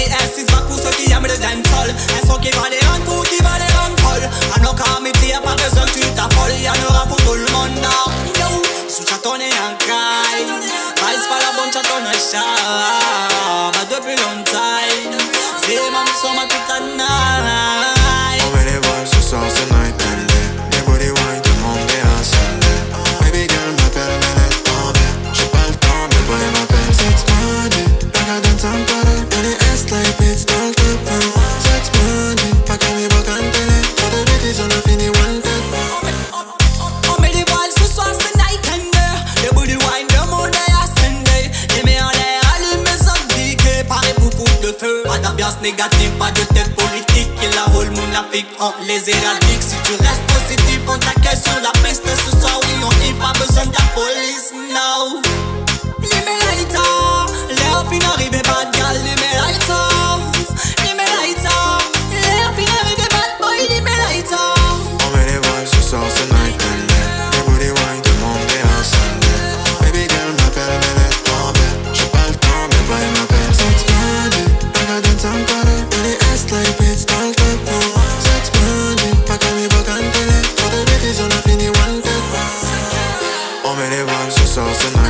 the S is back to ceux qui aiment le dancehall Un son qui va les rendre fous, qui va les rendre folles Un bloc à midi, à for besoin que tu t'affoles Y'en aura pour tout le monde, non Yo, sous chatonné en for Vice pas la bonne chatonne chat Bah depuis longtemps C'est ma mousse, so much la night négatif, pas de tête politique. Qui la roule, mon afrique, on les éradique. Si tu restes positif, on t'accueille sur la peste ce soir. sauce and I